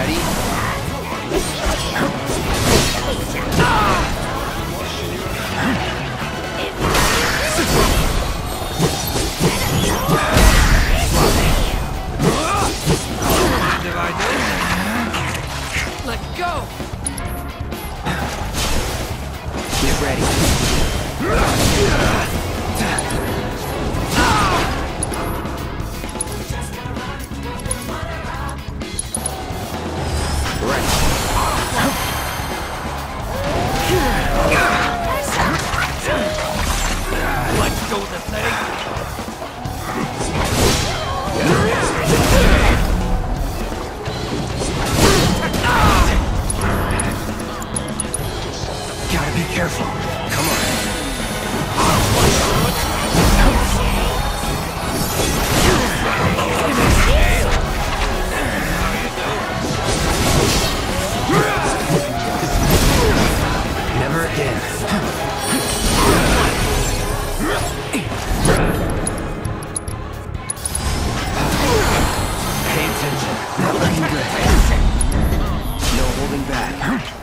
Ready? Let go! Get ready. Gotta be careful. Huh?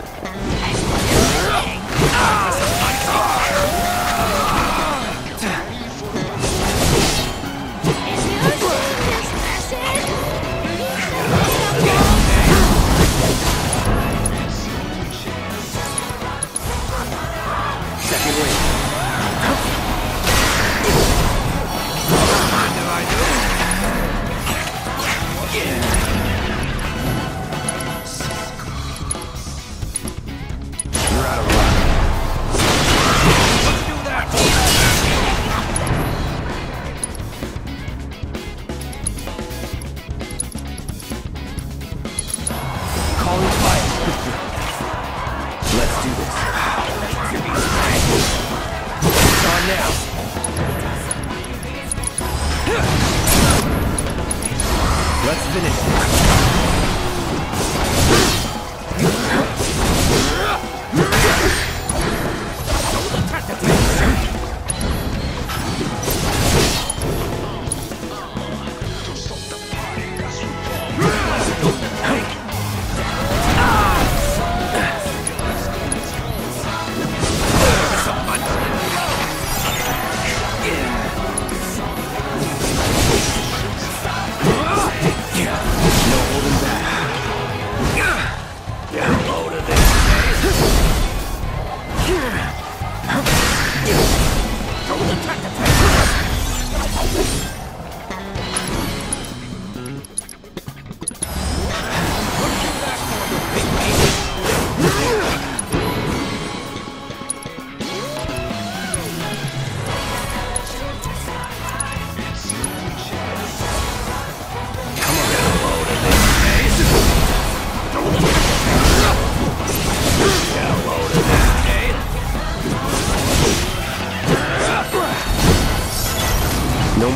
せね。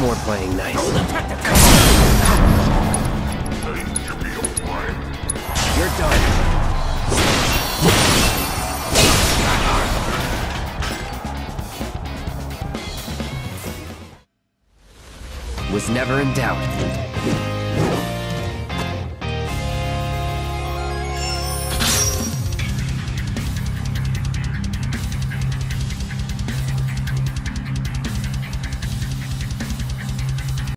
more playing nice. You're done. was never in doubt.